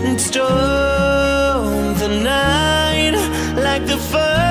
Storm the night like the first